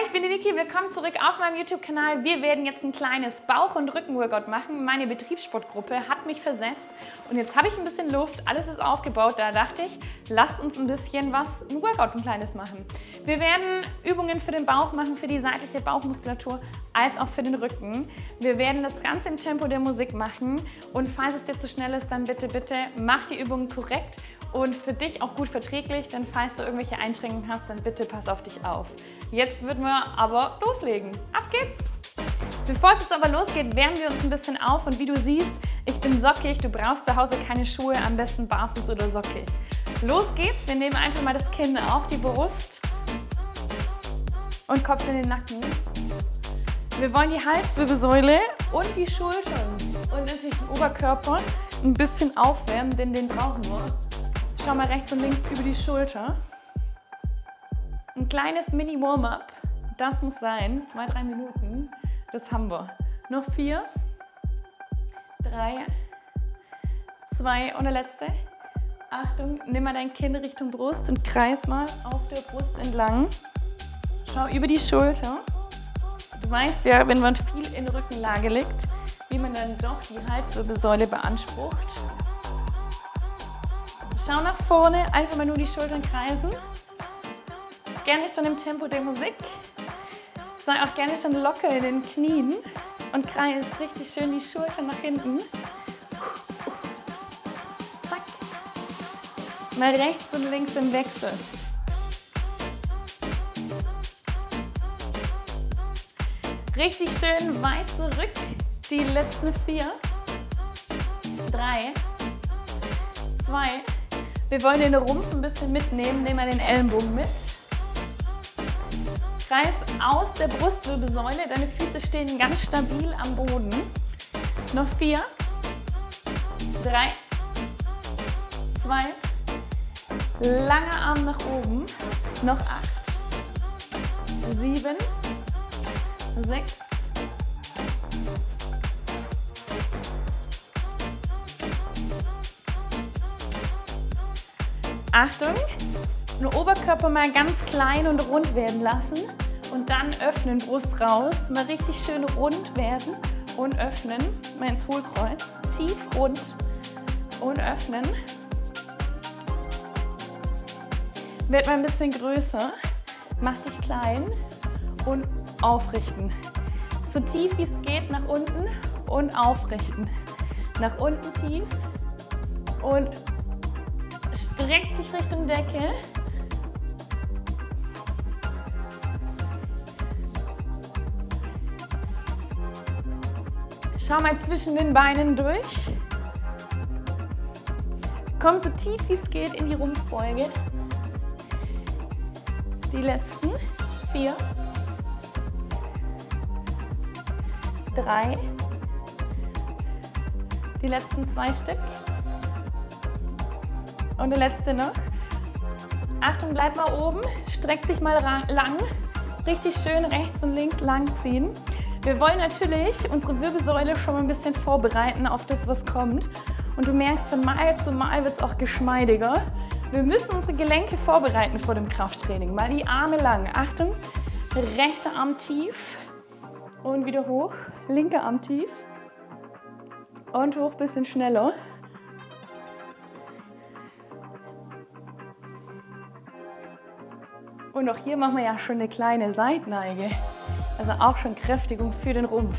Hi, ich bin die Niki, willkommen zurück auf meinem YouTube-Kanal. Wir werden jetzt ein kleines Bauch- und Rücken-Workout machen. Meine Betriebssportgruppe hat mich versetzt und jetzt habe ich ein bisschen Luft, alles ist aufgebaut. Da dachte ich, lasst uns ein bisschen was, ein Workout, ein kleines machen. Wir werden Übungen für den Bauch machen, für die seitliche Bauchmuskulatur, als auch für den Rücken. Wir werden das Ganze im Tempo der Musik machen und falls es dir zu schnell ist, dann bitte, bitte mach die Übungen korrekt und für dich auch gut verträglich, denn falls du irgendwelche Einschränkungen hast, dann bitte pass auf dich auf. Jetzt würden wir aber loslegen. Ab geht's! Bevor es jetzt aber losgeht, wärmen wir uns ein bisschen auf und wie du siehst, ich bin sockig, du brauchst zu Hause keine Schuhe, am besten barfuß oder sockig. Los geht's, wir nehmen einfach mal das Kinn auf die Brust und Kopf in den Nacken. Wir wollen die Halswirbelsäule und die Schultern und natürlich den Oberkörper ein bisschen aufwärmen, denn den brauchen wir. Schau mal rechts und links über die Schulter. Ein kleines Mini-Warm-up. Das muss sein. Zwei, drei Minuten. Das haben wir. Noch vier. Drei. Zwei und der letzte. Achtung, nimm mal dein Kinn Richtung Brust und kreis mal auf der Brust entlang. Schau über die Schulter. Du weißt ja, wenn man viel in Rückenlage liegt, wie man dann doch die Halswirbelsäule beansprucht. Schau nach vorne, einfach mal nur die Schultern kreisen. Gerne schon im Tempo der Musik. Sei auch gerne schon locker in den Knien und kreis richtig schön die Schultern nach hinten. Zack. Mal rechts und links im Wechsel. Richtig schön weit zurück. Die letzten vier. Drei. Zwei. Wir wollen den Rumpf ein bisschen mitnehmen. Nehmen wir den Ellenbogen mit. Kreis aus der Brustwirbelsäule. Deine Füße stehen ganz stabil am Boden. Noch vier. Drei. Zwei. Langer Arm nach oben. Noch acht. Sieben sechs, Achtung, den Oberkörper mal ganz klein und rund werden lassen und dann öffnen, Brust raus, mal richtig schön rund werden und öffnen, mal ins Hohlkreuz, tief rund und öffnen. Wird mal ein bisschen größer, mach dich klein und aufrichten. So tief wie es geht nach unten und aufrichten. Nach unten tief und streck dich Richtung Decke. Schau mal zwischen den Beinen durch. Komm so tief wie es geht in die Rumpfbeuge. Die letzten vier. drei. Die letzten zwei Stück. Und der letzte noch. Achtung, bleib mal oben. Streck dich mal lang. Richtig schön rechts und links lang ziehen. Wir wollen natürlich unsere Wirbelsäule schon mal ein bisschen vorbereiten auf das, was kommt. Und du merkst, von Mal zu Mal wird es auch geschmeidiger. Wir müssen unsere Gelenke vorbereiten vor dem Krafttraining. Mal die Arme lang. Achtung, rechter Arm tief. Und wieder hoch. Linker Arm tief. Und hoch, bisschen schneller. Und auch hier machen wir ja schon eine kleine Seitneige. Also auch schon Kräftigung für den Rumpf.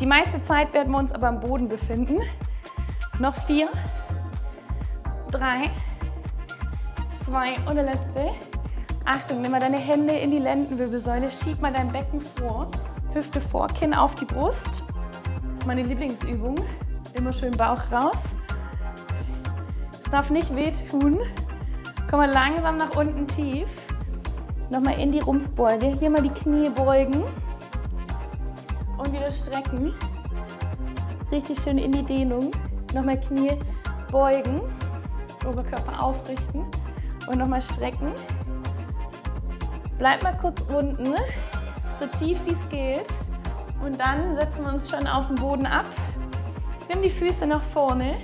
Die meiste Zeit werden wir uns aber am Boden befinden. Noch vier, drei, zwei und der letzte. Achtung, nimm mal deine Hände in die Lendenwirbelsäule, schieb mal dein Becken vor, Hüfte vor, Kinn auf die Brust. Das ist meine Lieblingsübung. Immer schön Bauch raus. Es darf nicht wehtun. Komm mal langsam nach unten tief. Nochmal in die Rumpfbeuge. Hier mal die Knie beugen. Und wieder strecken. Richtig schön in die Dehnung. Nochmal Knie beugen. Oberkörper aufrichten. Und nochmal strecken. Bleib mal kurz unten, so tief wie es geht. Und dann setzen wir uns schon auf den Boden ab. Nimm die Füße nach vorne.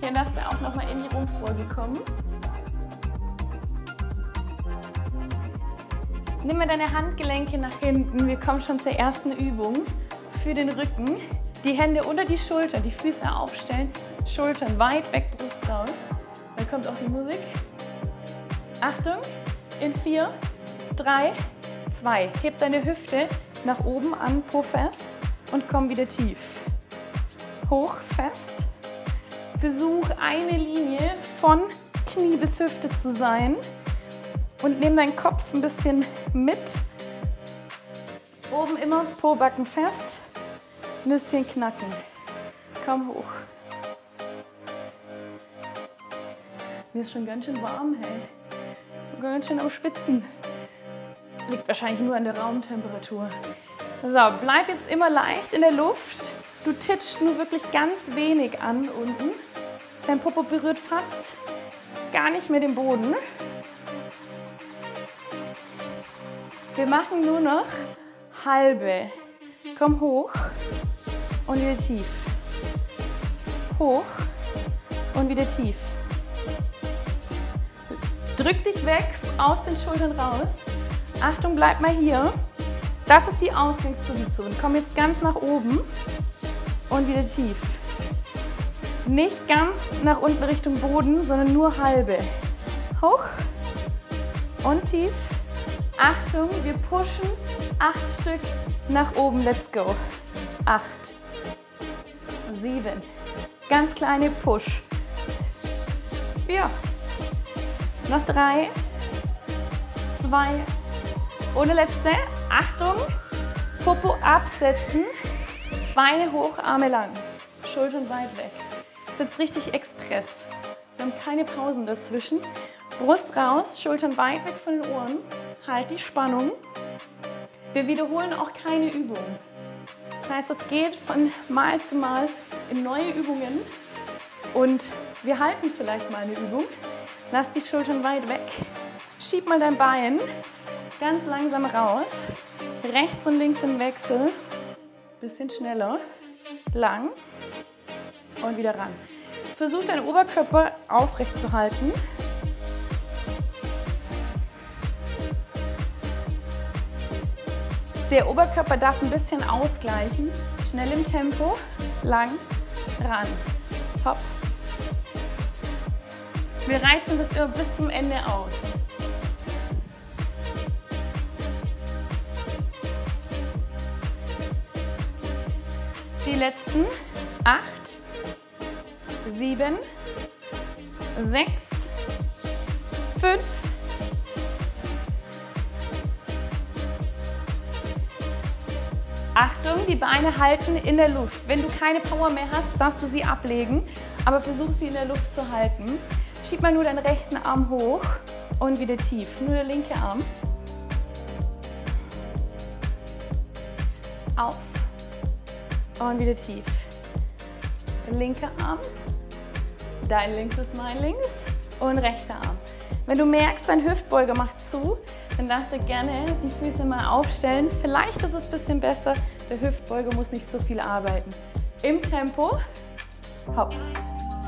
Hier darfst du auch nochmal in die Rumpfbeuge kommen. Nimm mal deine Handgelenke nach hinten. Wir kommen schon zur ersten Übung für den Rücken. Die Hände unter die Schultern, die Füße aufstellen, Schultern weit weg, Brust raus. Dann kommt auch die Musik. Achtung, in 4, 3, 2. Heb deine Hüfte nach oben an, Po fest und komm wieder tief. Hoch, fest. Versuch eine Linie von Knie bis Hüfte zu sein und nimm deinen Kopf ein bisschen mit. Oben immer Po-Backen fest, Nüsschen knacken. Komm hoch. Mir ist schon ganz schön warm, hey. Ganz schön am Schwitzen. Liegt wahrscheinlich nur an der Raumtemperatur. So, bleib jetzt immer leicht in der Luft. Du titschst nur wirklich ganz wenig an unten. Dein Popo berührt fast gar nicht mehr den Boden. Wir machen nur noch halbe. Komm hoch und wieder tief. Hoch und wieder tief. Drück dich weg aus den Schultern raus. Achtung, bleib mal hier. Das ist die Ausgangsposition. Komm jetzt ganz nach oben und wieder tief. Nicht ganz nach unten Richtung Boden, sondern nur halbe. Hoch und tief. Achtung, wir pushen acht Stück nach oben. Let's go. Acht, sieben. Ganz kleine Push. Vier. Noch drei, zwei, ohne letzte. Achtung, Popo absetzen, Beine hoch, Arme lang, Schultern weit weg. Das ist jetzt richtig Express. Wir haben keine Pausen dazwischen. Brust raus, Schultern weit weg von den Ohren. Halt die Spannung. Wir wiederholen auch keine Übung. Das heißt, es geht von Mal zu Mal in neue Übungen und wir halten vielleicht mal eine Übung. Lass die Schultern weit weg. Schieb mal dein Bein ganz langsam raus. Rechts und links im Wechsel. Bisschen schneller. Lang. Und wieder ran. Versuch deinen Oberkörper aufrecht zu halten. Der Oberkörper darf ein bisschen ausgleichen. Schnell im Tempo. Lang. Ran. Hopp. Wir reizen das immer bis zum Ende aus. Die letzten acht, sieben, sechs, fünf, Achtung, die Beine halten in der Luft. Wenn du keine Power mehr hast, darfst du sie ablegen, aber versuch sie in der Luft zu halten. Schieb mal nur deinen rechten Arm hoch und wieder tief. Nur der linke Arm. Auf und wieder tief. Linker Arm, dein links ist mein links und rechter Arm. Wenn du merkst, dein Hüftbeuger macht zu, dann darfst du gerne die Füße mal aufstellen. Vielleicht ist es ein bisschen besser, der Hüftbeuger muss nicht so viel arbeiten. Im Tempo, hopp,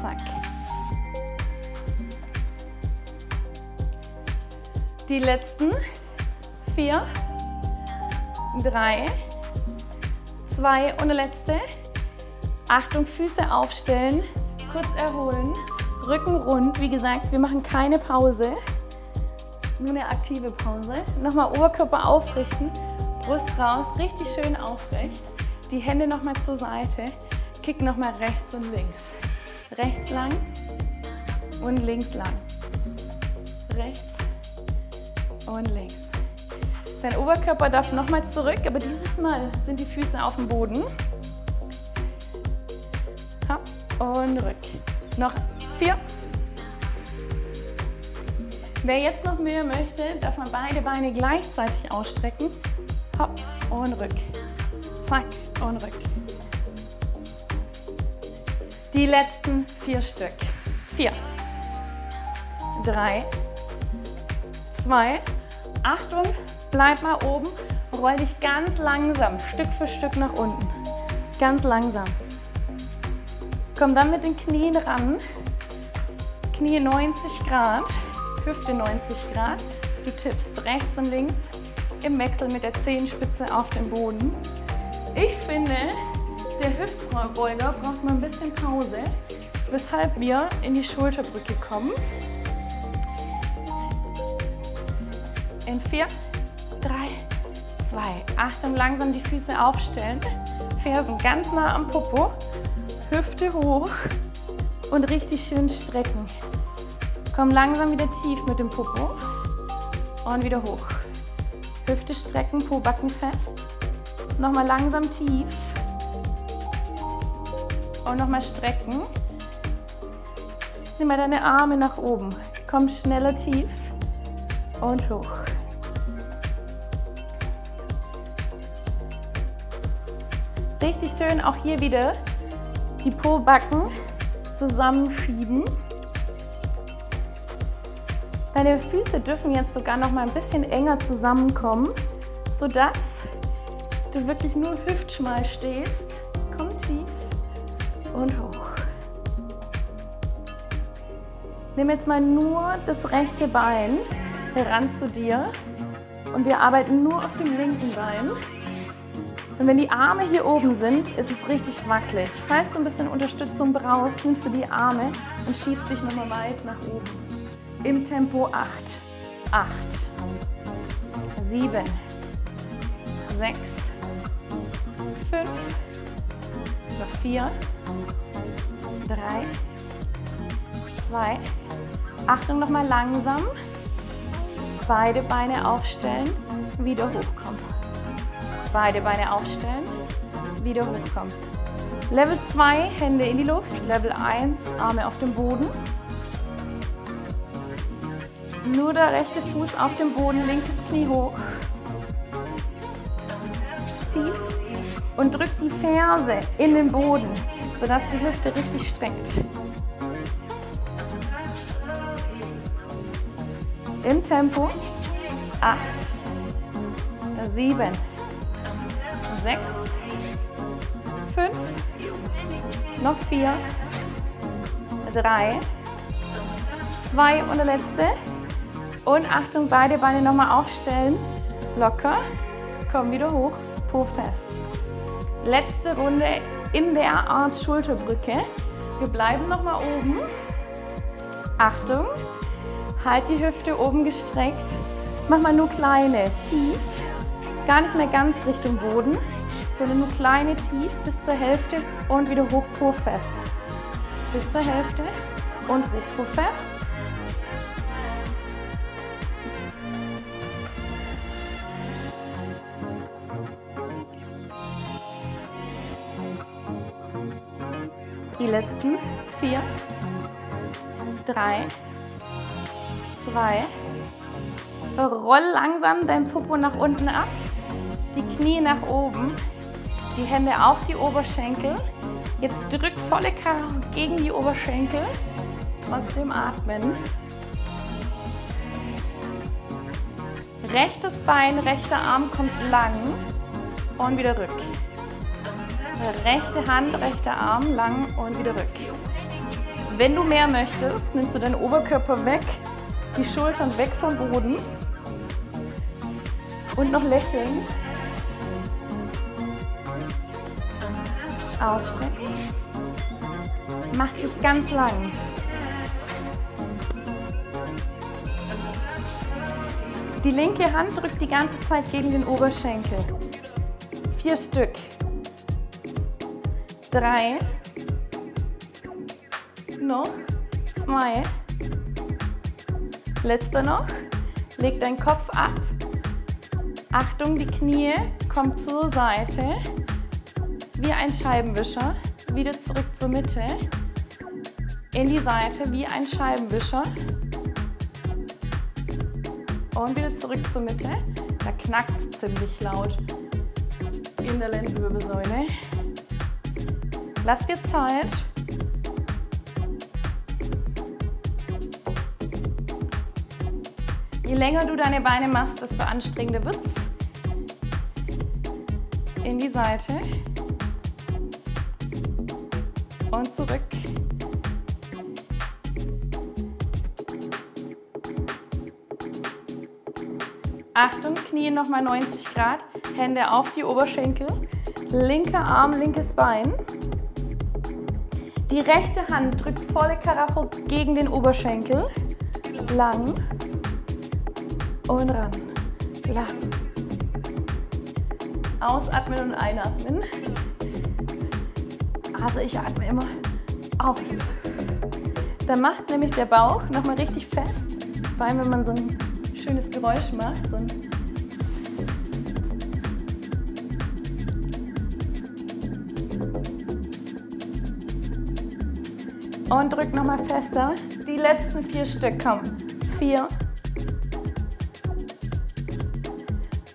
zack. Die letzten vier, drei, zwei und der letzte. Achtung, Füße aufstellen, kurz erholen, Rücken rund. Wie gesagt, wir machen keine Pause, nur eine aktive Pause. Nochmal Oberkörper aufrichten, Brust raus, richtig schön aufrecht. Die Hände nochmal zur Seite, kick nochmal rechts und links. Rechts lang und links lang. Rechts und links. Dein Oberkörper darf nochmal zurück, aber dieses Mal sind die Füße auf dem Boden. Hopp und rück. Noch vier. Wer jetzt noch mehr möchte, darf man beide Beine gleichzeitig ausstrecken. Hopp und rück. Zack und rück. Die letzten vier Stück. Vier. Drei. Zwei. Achtung, Bleib mal oben, roll dich ganz langsam, Stück für Stück nach unten. Ganz langsam. Komm dann mit den Knien ran. Knie 90 Grad, Hüfte 90 Grad. Du tippst rechts und links im Wechsel mit der Zehenspitze auf dem Boden. Ich finde, der Hüftbeuger braucht mal ein bisschen Pause, weshalb wir in die Schulterbrücke kommen. In 4, 3, 2. Achtung, langsam die Füße aufstellen. Fersen ganz nah am Popo. Hüfte hoch und richtig schön strecken. Komm langsam wieder tief mit dem Popo und wieder hoch. Hüfte strecken, Po Backen fest. Nochmal langsam tief. Und nochmal strecken. Nimm mal deine Arme nach oben. Komm schneller tief und hoch. Richtig schön auch hier wieder die Po-Backen zusammenschieben. Deine Füße dürfen jetzt sogar noch mal ein bisschen enger zusammenkommen, sodass du wirklich nur hüftschmal stehst. Komm tief und hoch. Nimm jetzt mal nur das rechte Bein heran zu dir und wir arbeiten nur auf dem linken Bein. Und wenn die Arme hier oben sind, ist es richtig wackelig. Falls du ein bisschen Unterstützung brauchst, nimmst du die Arme und schiebst dich nochmal weit nach oben im Tempo 8, 8, 7, 6, 5, noch 4, 3, 2, Achtung nochmal langsam, beide Beine aufstellen, wieder hochkommen. Beide Beine aufstellen, wieder hochkommen. Level 2, Hände in die Luft. Level 1, Arme auf dem Boden. Nur der rechte Fuß auf dem Boden, linkes Knie hoch. Tief. Und drückt die Ferse in den Boden, sodass die Hüfte richtig streckt. Im Tempo. 8, 7, 6, 5, noch 4, 3, 2 und der letzte. Und Achtung, beide Beine nochmal aufstellen. Locker. Komm wieder hoch. Po fest. Letzte Runde in der Art Schulterbrücke. Wir bleiben nochmal oben. Achtung. Halt die Hüfte oben gestreckt. Mach mal nur kleine, tief. Gar nicht mehr ganz Richtung Boden, sondern nur kleine, tief bis zur Hälfte und wieder hoch, po fest. Bis zur Hälfte und hoch, po fest. Die letzten vier, drei, zwei. Roll langsam dein Popo nach unten ab, die Knie nach oben, die Hände auf die Oberschenkel. Jetzt drück volle Kraft gegen die Oberschenkel, trotzdem atmen. Rechtes Bein, rechter Arm kommt lang und wieder rück. Rechte Hand, rechter Arm, lang und wieder rück. Wenn du mehr möchtest, nimmst du deinen Oberkörper weg, die Schultern weg vom Boden und noch lächeln. Ausstrecken. Mach dich ganz lang. Die linke Hand drückt die ganze Zeit gegen den Oberschenkel. Vier Stück drei, noch zwei, letzter noch. Leg deinen Kopf ab. Achtung, die Knie kommt zur Seite, wie ein Scheibenwischer. Wieder zurück zur Mitte, in die Seite wie ein Scheibenwischer. Und wieder zurück zur Mitte. Da knackt es ziemlich laut in der Lendenwirbelsäule. Lass dir Zeit. Je länger du deine Beine machst, desto anstrengender wird es. In die Seite. Und zurück. Achtung, Knie nochmal 90 Grad. Hände auf die Oberschenkel. Linker Arm, linkes Bein. Die rechte Hand drückt volle Karacho gegen den Oberschenkel. Lang. Und ran. Lang. Ausatmen und einatmen. Also ich atme immer aus. Dann macht nämlich der Bauch nochmal richtig fest. Vor allem, wenn man so ein schönes Geräusch macht. So Und drück nochmal fester. Die letzten vier Stück, komm. Vier.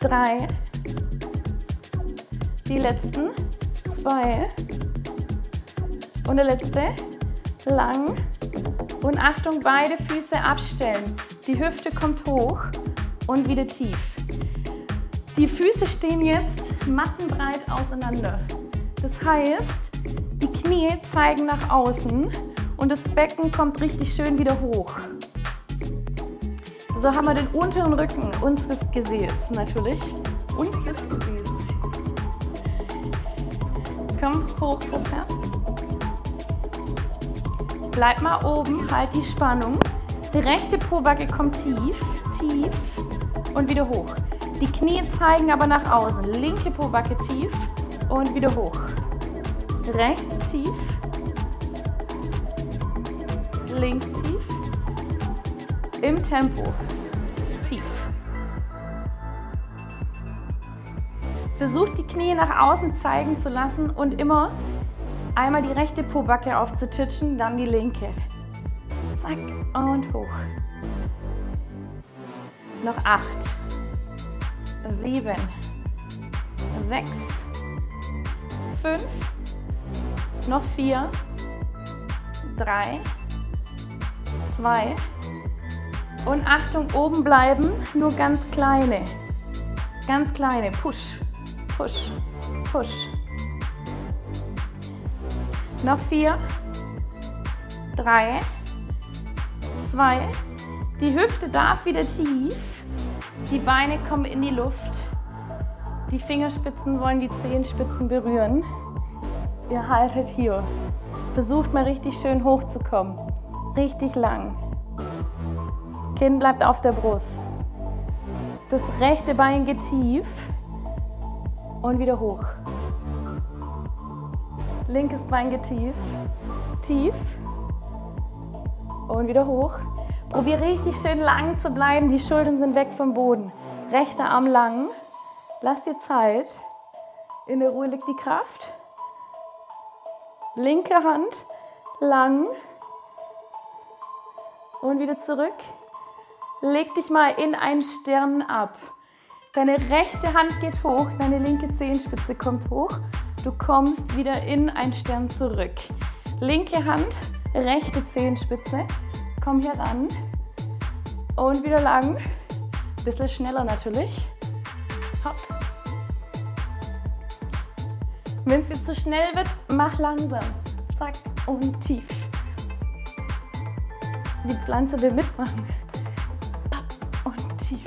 Drei. Die letzten. Zwei. Und der letzte. Lang. Und Achtung, beide Füße abstellen. Die Hüfte kommt hoch und wieder tief. Die Füße stehen jetzt mattenbreit auseinander. Das heißt, die Knie zeigen nach außen und das Becken kommt richtig schön wieder hoch. So haben wir den unteren Rücken unseres Gesäß natürlich. Unseres Gesäß. Komm hoch, fest. Bleib mal oben, halt die Spannung. Die rechte Pobacke kommt tief, tief und wieder hoch. Die Knie zeigen aber nach außen. Linke Pobacke tief und wieder hoch. Rechts tief, links tief, im Tempo tief. Versucht die Knie nach außen zeigen zu lassen und immer einmal die rechte Pobacke aufzutitschen, dann die linke. Zack und hoch. Noch acht, sieben, sechs, fünf, noch vier, drei, zwei und Achtung, oben bleiben, nur ganz kleine, ganz kleine, push, push, push. Noch vier, drei, zwei. Die Hüfte darf wieder tief. Die Beine kommen in die Luft. Die Fingerspitzen wollen die Zehenspitzen berühren. Ihr haltet hier. Versucht mal richtig schön hochzukommen. Richtig lang. Kinn bleibt auf der Brust. Das rechte Bein geht tief und wieder hoch. Linkes Bein geht tief, tief und wieder hoch. Probier richtig schön lang zu bleiben. Die Schultern sind weg vom Boden. Rechter Arm lang. Lass dir Zeit. In der Ruhe liegt die Kraft. Linke Hand lang und wieder zurück. Leg dich mal in einen Stern ab. Deine rechte Hand geht hoch, deine linke Zehenspitze kommt hoch. Du kommst wieder in einen Stern zurück. Linke Hand, rechte Zehenspitze. Komm hier ran. Und wieder lang. Bisschen schneller natürlich. Hopp. Wenn es dir zu schnell wird, mach langsam. Zack und tief. Die Pflanze will mitmachen. Und tief.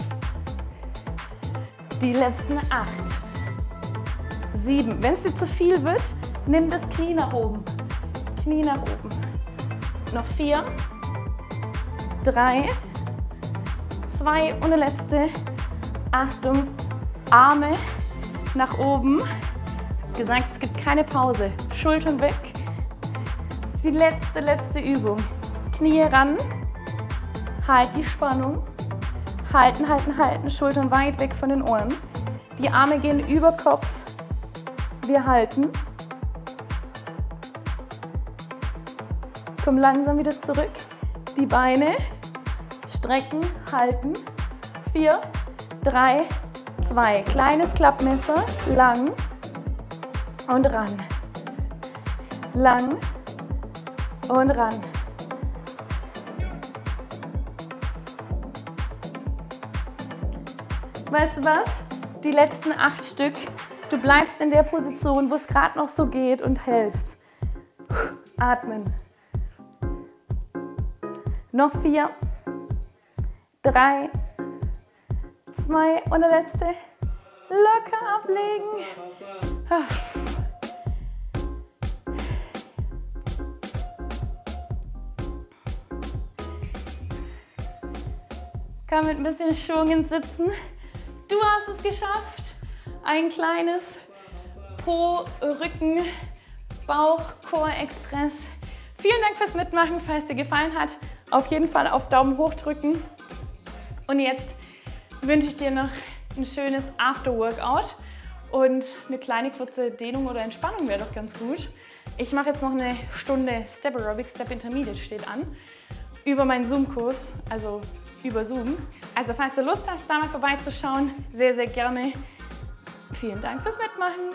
Die letzten acht. Sieben. Wenn es dir zu viel wird, nimm das Knie nach oben. Knie nach oben. Noch vier. Drei. Zwei. Und der letzte. Achtung. Arme nach oben. Gesagt, es gibt keine Pause. Schultern weg. Die letzte, letzte Übung. Knie ran. Halt die Spannung. Halten, halten, halten. Schultern weit weg von den Ohren. Die Arme gehen über Kopf. Wir halten. Komm langsam wieder zurück. Die Beine strecken, halten. Vier, drei, zwei. Kleines Klappmesser, lang und ran. Lang und ran. Weißt du was? Die letzten acht Stück. Du bleibst in der Position, wo es gerade noch so geht und hältst. Atmen. Noch vier, drei, zwei und der letzte. Locker ablegen. Kann mit ein bisschen Schwung ins Sitzen. Du hast es geschafft. Ein kleines Po, Rücken, Bauch, Core Express. Vielen Dank fürs Mitmachen. Falls dir gefallen hat, auf jeden Fall auf Daumen hoch drücken. Und jetzt wünsche ich dir noch ein schönes After-Workout und eine kleine kurze Dehnung oder Entspannung wäre doch ganz gut. Ich mache jetzt noch eine Stunde Step Aerobics, Step Intermediate steht an, über meinen Zoom-Kurs, also über Zoom. Also falls du Lust hast, da mal vorbeizuschauen, sehr, sehr gerne. Vielen Dank fürs Mitmachen.